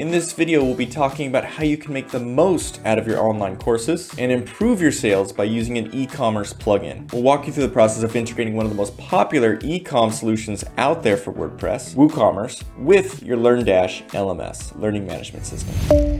In this video, we'll be talking about how you can make the most out of your online courses and improve your sales by using an e-commerce plugin. We'll walk you through the process of integrating one of the most popular e-com solutions out there for WordPress, WooCommerce, with your LearnDash LMS, Learning Management System.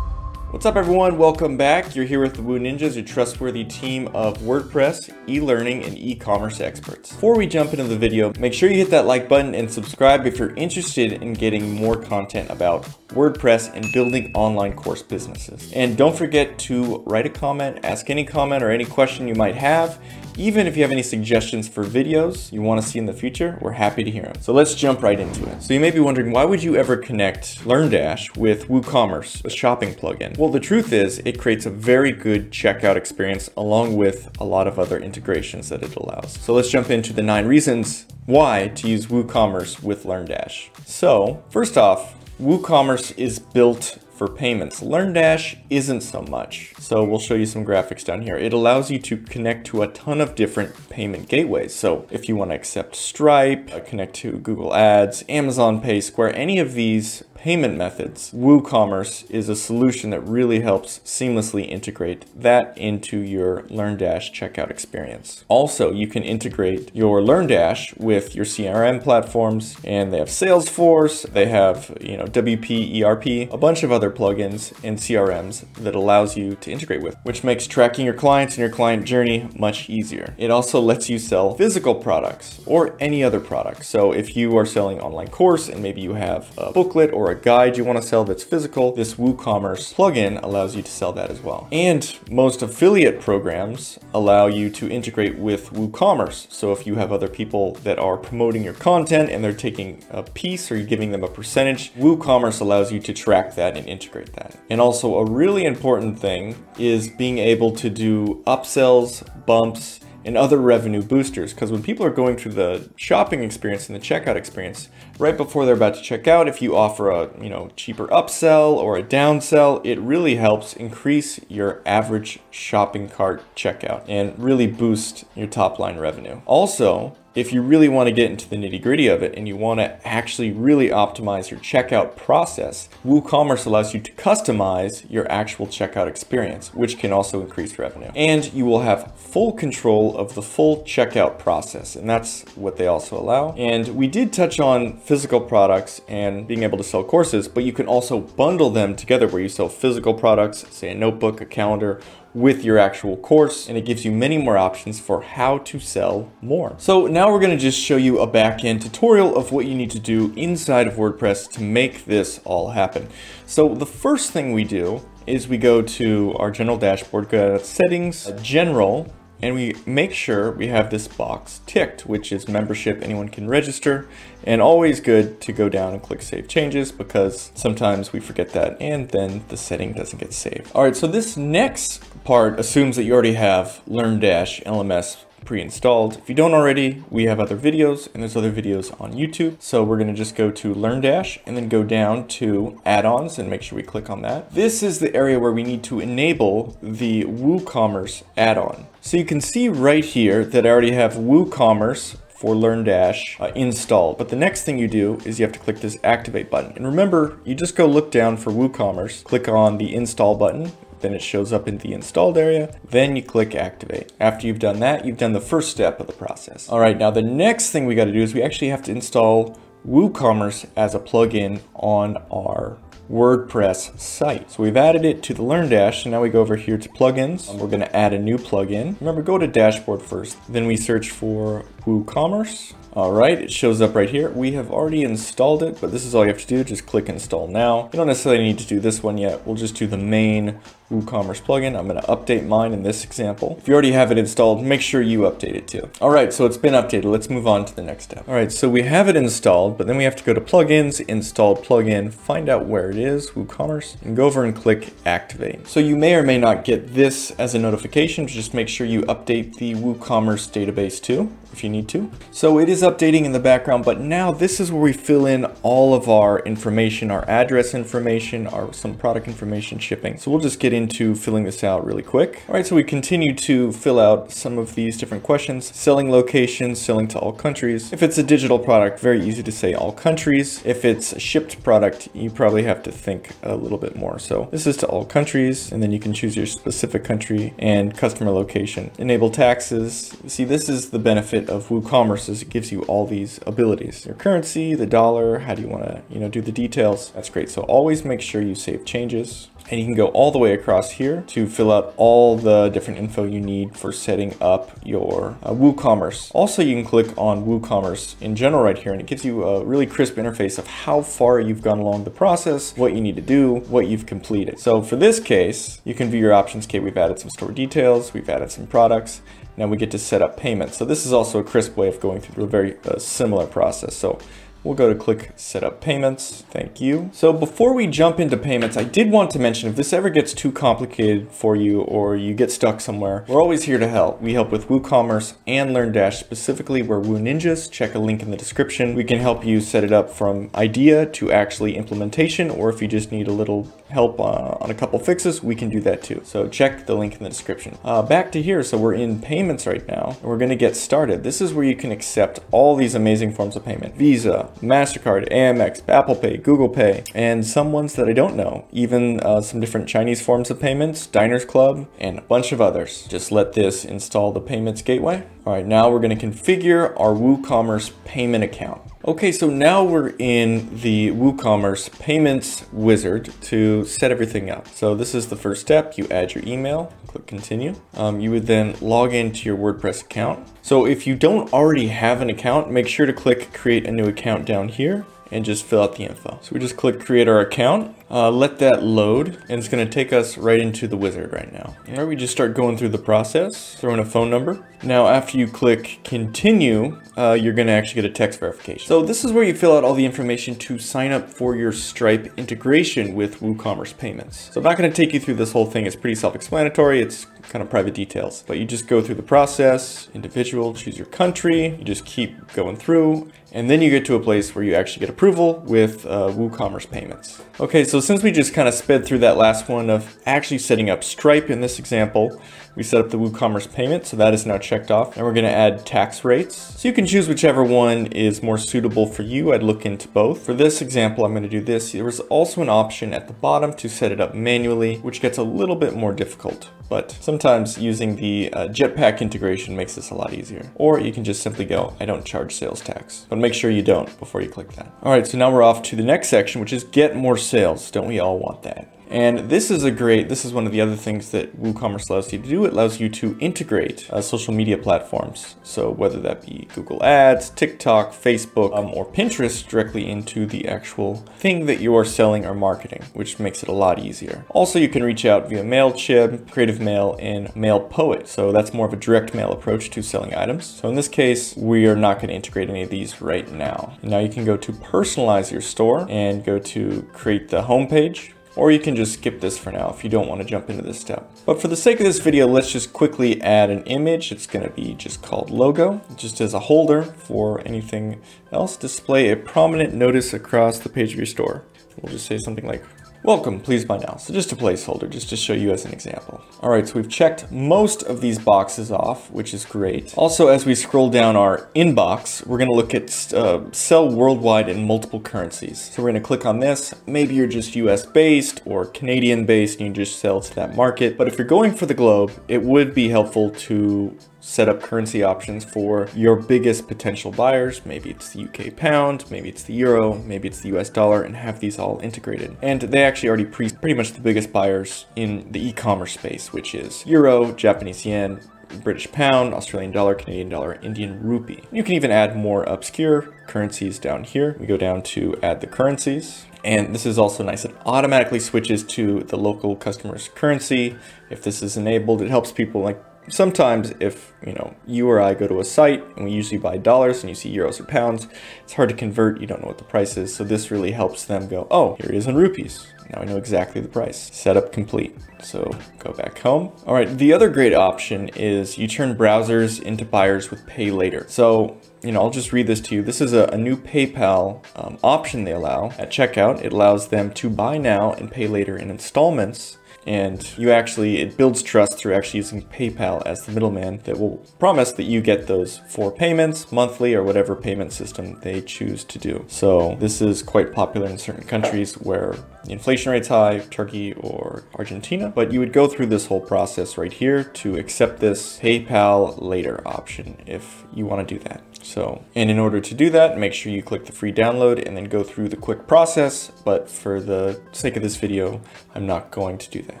What's up everyone, welcome back. You're here with the WooNinjas, your trustworthy team of WordPress, e-learning, and e-commerce experts. Before we jump into the video, make sure you hit that like button and subscribe if you're interested in getting more content about WordPress and building online course businesses. And don't forget to write a comment, ask any comment or any question you might have. Even if you have any suggestions for videos you want to see in the future, we're happy to hear them. So let's jump right into it. So you may be wondering, why would you ever connect LearnDash with WooCommerce, a shopping plugin? Well, the truth is it creates a very good checkout experience along with a lot of other integrations that it allows. So let's jump into the nine reasons why to use WooCommerce with LearnDash. So first off, WooCommerce is built for payments. LearnDash isn't so much. So we'll show you some graphics down here. It allows you to connect to a ton of different payment gateways. So if you want to accept Stripe, uh, connect to Google Ads, Amazon Pay, Square, any of these payment methods, WooCommerce is a solution that really helps seamlessly integrate that into your LearnDash checkout experience. Also, you can integrate your LearnDash with your CRM platforms, and they have Salesforce, they have you know WP ERP, a bunch of other plugins and CRMs that allows you to integrate with, which makes tracking your clients and your client journey much easier. It also lets you sell physical products or any other product. So if you are selling online course and maybe you have a booklet or a a guide you want to sell that's physical, this WooCommerce plugin allows you to sell that as well. And most affiliate programs allow you to integrate with WooCommerce. So if you have other people that are promoting your content and they're taking a piece or you're giving them a percentage, WooCommerce allows you to track that and integrate that. And also a really important thing is being able to do upsells, bumps, and other revenue boosters. Because when people are going through the shopping experience and the checkout experience, right before they're about to check out, if you offer a you know cheaper upsell or a downsell, it really helps increase your average shopping cart checkout and really boost your top line revenue. Also, if you really want to get into the nitty gritty of it and you want to actually really optimize your checkout process, WooCommerce allows you to customize your actual checkout experience, which can also increase revenue. And you will have full control of the full checkout process, and that's what they also allow. And we did touch on physical products and being able to sell courses, but you can also bundle them together where you sell physical products, say a notebook, a calendar, with your actual course and it gives you many more options for how to sell more. So now we're gonna just show you a back-end tutorial of what you need to do inside of WordPress to make this all happen. So the first thing we do is we go to our general dashboard, go to settings, general, and we make sure we have this box ticked, which is membership, anyone can register, and always good to go down and click save changes because sometimes we forget that and then the setting doesn't get saved. All right, so this next part assumes that you already have LearnDash LMS pre-installed. If you don't already, we have other videos and there's other videos on YouTube. So we're gonna just go to LearnDash and then go down to add-ons and make sure we click on that. This is the area where we need to enable the WooCommerce add-on. So you can see right here that I already have WooCommerce for LearnDash uh, installed. But the next thing you do is you have to click this activate button. And remember, you just go look down for WooCommerce, click on the install button, then it shows up in the installed area. Then you click activate. After you've done that, you've done the first step of the process. All right, now the next thing we got to do is we actually have to install WooCommerce as a plugin on our WordPress site. So we've added it to the LearnDash, and now we go over here to plugins. we're gonna add a new plugin. Remember, go to dashboard first. Then we search for WooCommerce. All right, it shows up right here. We have already installed it, but this is all you have to do. Just click install now. You don't necessarily need to do this one yet. We'll just do the main WooCommerce plugin. I'm going to update mine in this example. If you already have it installed, make sure you update it too. All right, so it's been updated. Let's move on to the next step. All right, so we have it installed, but then we have to go to plugins, install plugin, find out where it is, WooCommerce, and go over and click activate. So you may or may not get this as a notification. Just make sure you update the WooCommerce database too if you need to. So it is updating in the background, but now this is where we fill in all of our information, our address information, our some product information shipping. So we'll just get into filling this out really quick. All right, so we continue to fill out some of these different questions. Selling locations, selling to all countries. If it's a digital product, very easy to say all countries. If it's a shipped product, you probably have to think a little bit more. So this is to all countries, and then you can choose your specific country and customer location. Enable taxes. See, this is the benefit of WooCommerce is it gives you all these abilities. Your currency, the dollar, how do you want to, you know, do the details. That's great. So always make sure you save changes. And you can go all the way across here to fill out all the different info you need for setting up your uh, WooCommerce. Also, you can click on WooCommerce in general right here, and it gives you a really crisp interface of how far you've gone along the process, what you need to do, what you've completed. So for this case, you can view your options. Okay, we've added some store details, we've added some products, now we get to set up payments. So this is also a crisp way of going through a very uh, similar process. So We'll go to click set up payments. Thank you. So before we jump into payments, I did want to mention if this ever gets too complicated for you or you get stuck somewhere, we're always here to help. We help with WooCommerce and LearnDash specifically. We're WooNinjas. Check a link in the description. We can help you set it up from idea to actually implementation, or if you just need a little help uh, on a couple fixes, we can do that too. So check the link in the description. Uh, back to here, so we're in payments right now. and We're gonna get started. This is where you can accept all these amazing forms of payment. Visa, MasterCard, Amex, Apple Pay, Google Pay, and some ones that I don't know. Even uh, some different Chinese forms of payments, Diners Club, and a bunch of others. Just let this install the payments gateway. All right, now we're gonna configure our WooCommerce payment account. Okay, so now we're in the WooCommerce payments wizard to set everything up. So this is the first step. You add your email, click continue. Um, you would then log into your WordPress account. So if you don't already have an account, make sure to click create a new account down here and just fill out the info. So we just click create our account, uh, let that load, and it's gonna take us right into the wizard right now. All right, we just start going through the process, throw in a phone number. Now, after you click continue, uh, you're gonna actually get a text verification. So this is where you fill out all the information to sign up for your Stripe integration with WooCommerce payments. So I'm not gonna take you through this whole thing. It's pretty self-explanatory. It's kind of private details, but you just go through the process, individual, choose your country, you just keep going through, and then you get to a place where you actually get approval with uh, WooCommerce payments. Okay, so since we just kind of sped through that last one of actually setting up Stripe in this example, we set up the WooCommerce payment, so that is now checked off. And we're gonna add tax rates. So you can choose whichever one is more suitable for you. I'd look into both. For this example, I'm gonna do this. There was also an option at the bottom to set it up manually, which gets a little bit more difficult. But sometimes using the uh, Jetpack integration makes this a lot easier. Or you can just simply go, I don't charge sales tax. But make sure you don't before you click that. All right, so now we're off to the next section, which is get more sales. Don't we all want that? And this is a great, this is one of the other things that WooCommerce allows you to do. It allows you to integrate uh, social media platforms. So whether that be Google Ads, TikTok, Facebook, um, or Pinterest directly into the actual thing that you are selling or marketing, which makes it a lot easier. Also, you can reach out via MailChimp, Creative Mail, and MailPoet. So that's more of a direct mail approach to selling items. So in this case, we are not going to integrate any of these right now. Now you can go to personalize your store and go to create the homepage or you can just skip this for now if you don't want to jump into this step. But for the sake of this video, let's just quickly add an image. It's going to be just called logo, just as a holder for anything else. Display a prominent notice across the page of your store. We'll just say something like Welcome, please buy now. So just a placeholder, just to show you as an example. All right, so we've checked most of these boxes off, which is great. Also, as we scroll down our inbox, we're gonna look at uh, sell worldwide in multiple currencies. So we're gonna click on this. Maybe you're just US based or Canadian based and you just sell to that market. But if you're going for the globe, it would be helpful to set up currency options for your biggest potential buyers. Maybe it's the UK pound, maybe it's the euro, maybe it's the US dollar, and have these all integrated. And they actually already pre pretty much the biggest buyers in the e-commerce space, which is euro, Japanese yen, British pound, Australian dollar, Canadian dollar, Indian rupee. You can even add more obscure currencies down here. We go down to add the currencies. And this is also nice. It automatically switches to the local customer's currency. If this is enabled, it helps people like sometimes if, you know, you or I go to a site and we usually buy dollars and you see euros or pounds, it's hard to convert, you don't know what the price is. So this really helps them go, oh, here it is in rupees. Now I know exactly the price. Setup complete. So go back home. All right, the other great option is you turn browsers into buyers with pay later. So, you know, I'll just read this to you. This is a, a new PayPal um, option they allow at checkout. It allows them to buy now and pay later in installments and you actually, it builds trust through actually using PayPal as the middleman that will promise that you get those four payments monthly or whatever payment system they choose to do. So this is quite popular in certain countries where inflation rate's high, Turkey or Argentina, but you would go through this whole process right here to accept this PayPal later option if you want to do that. So, and in order to do that, make sure you click the free download and then go through the quick process. But for the sake of this video, I'm not going to do that.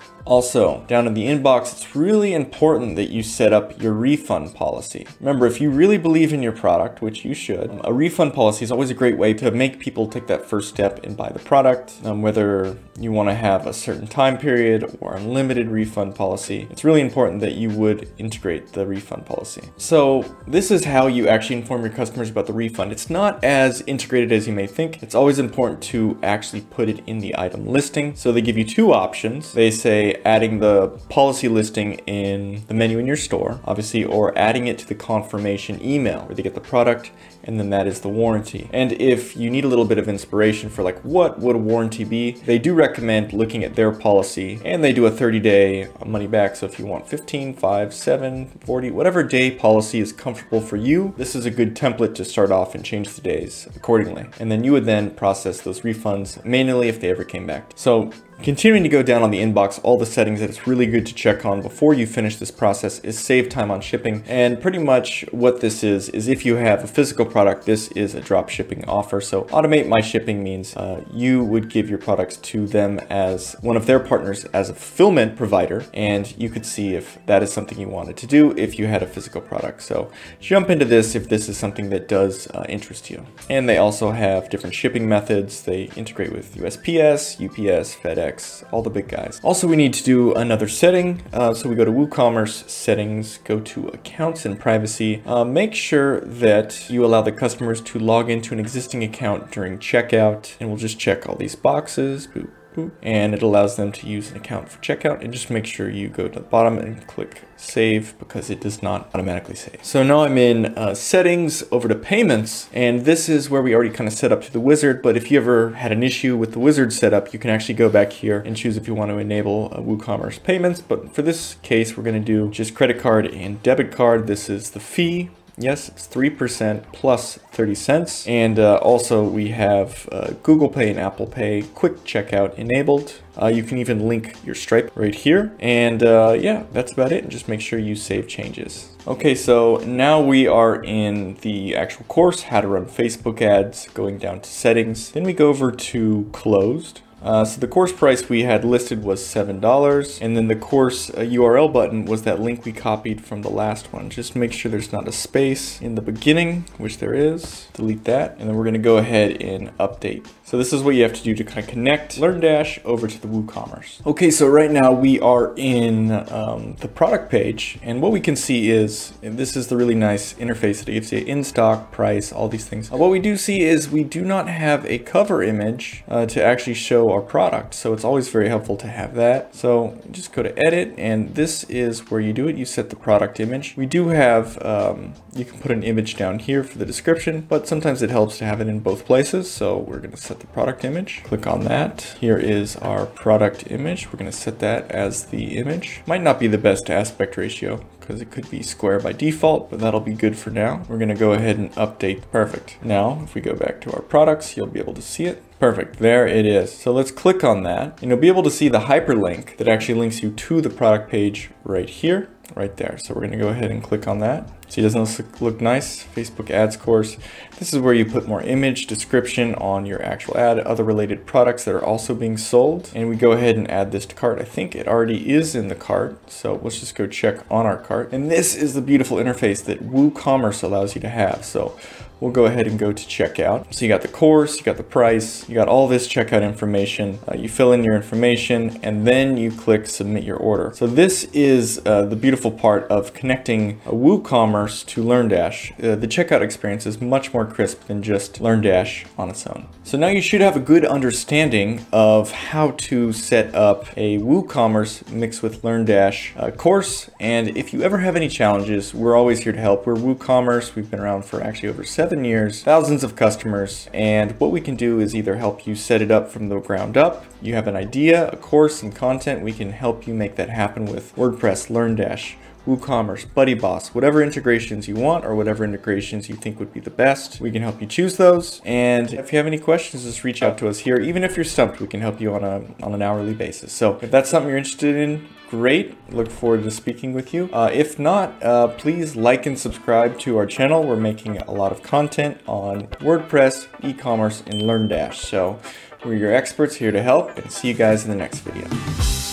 Also, down in the inbox, it's really important that you set up your refund policy. Remember, if you really believe in your product, which you should, a refund policy is always a great way to make people take that first step and buy the product. Um, whether you want to have a certain time period or unlimited refund policy, it's really important that you would integrate the refund policy. So this is how you actually inform your customers about the refund. It's not as integrated as you may think. It's always important to actually put it in the item listing. So they give you two options. They say adding the policy listing in the menu in your store, obviously, or adding it to the confirmation email where they get the product and then that is the warranty. And if you need a little bit of inspiration for like what would a warranty be, they do recommend looking at their policy and they do a 30 day money back. So if you want 15, 5, 7, 40, whatever day policy is comfortable for you, this is a good template to start off and change the days accordingly. And then you would then process those refunds manually if they ever came back. So Continuing to go down on the inbox, all the settings that it's really good to check on before you finish this process is save time on shipping. And pretty much what this is, is if you have a physical product, this is a drop shipping offer. So automate my shipping means uh, you would give your products to them as one of their partners as a fulfillment provider. And you could see if that is something you wanted to do if you had a physical product. So jump into this if this is something that does uh, interest you. And they also have different shipping methods. They integrate with USPS, UPS, FedEx, all the big guys. Also, we need to do another setting. Uh, so we go to WooCommerce settings, go to accounts and privacy. Uh, make sure that you allow the customers to log into an existing account during checkout. And we'll just check all these boxes. Boop and it allows them to use an account for checkout and just make sure you go to the bottom and click save because it does not automatically save. So now I'm in uh, settings over to payments and this is where we already kind of set up to the wizard but if you ever had an issue with the wizard setup you can actually go back here and choose if you want to enable uh, WooCommerce payments but for this case we're going to do just credit card and debit card. This is the fee Yes, it's 3% plus 30 cents. And uh, also we have uh, Google Pay and Apple Pay quick checkout enabled. Uh, you can even link your Stripe right here. And uh, yeah, that's about it. And just make sure you save changes. Okay, so now we are in the actual course, how to run Facebook ads, going down to settings. Then we go over to closed. Uh, so the course price we had listed was $7 and then the course uh, URL button was that link we copied from the last one. Just make sure there's not a space in the beginning, which there is. Delete that and then we're going to go ahead and update. So this is what you have to do to kind of connect LearnDash over to the WooCommerce. Okay, so right now we are in um, the product page and what we can see is, this is the really nice interface that gives you in stock, price, all these things. Uh, what we do see is we do not have a cover image uh, to actually show our product. So it's always very helpful to have that. So just go to edit and this is where you do it. You set the product image. We do have, um, you can put an image down here for the description, but sometimes it helps to have it in both places. So we're going to set the product image. Click on that. Here is our product image. We're going to set that as the image. Might not be the best aspect ratio because it could be square by default, but that'll be good for now. We're to go ahead and update. Perfect. Now, if we go back to our products, you'll be able to see it. Perfect, there it is. So let's click on that and you'll be able to see the hyperlink that actually links you to the product page right here, right there. So we're gonna go ahead and click on that. See, doesn't look nice? Facebook ads course. This is where you put more image description on your actual ad, other related products that are also being sold. And we go ahead and add this to cart. I think it already is in the cart. So let's just go check on our cart. And this is the beautiful interface that WooCommerce allows you to have. So we'll go ahead and go to checkout. So you got the course, you got the price, you got all this checkout information. Uh, you fill in your information and then you click submit your order. So this is uh, the beautiful part of connecting WooCommerce to LearnDash. Uh, the checkout experience is much more crisp than just LearnDash on its own. So now you should have a good understanding of how to set up a WooCommerce mixed with LearnDash uh, course. And if you ever have any challenges, we're always here to help. We're WooCommerce. We've been around for actually over seven years, thousands of customers. And what we can do is either help you set it up from the ground up. You have an idea, a course, and content. We can help you make that happen with WordPress, LearnDash, WooCommerce, BuddyBoss, whatever integrations you want or whatever integrations you think would be the best. We can help you choose those. And if you have any questions, just reach out to us here. Even if you're stumped, we can help you on, a, on an hourly basis. So if that's something you're interested in, great. Look forward to speaking with you. Uh, if not, uh, please like and subscribe to our channel. We're making a lot of content on WordPress, e-commerce, and LearnDash. So we're your experts here to help and see you guys in the next video.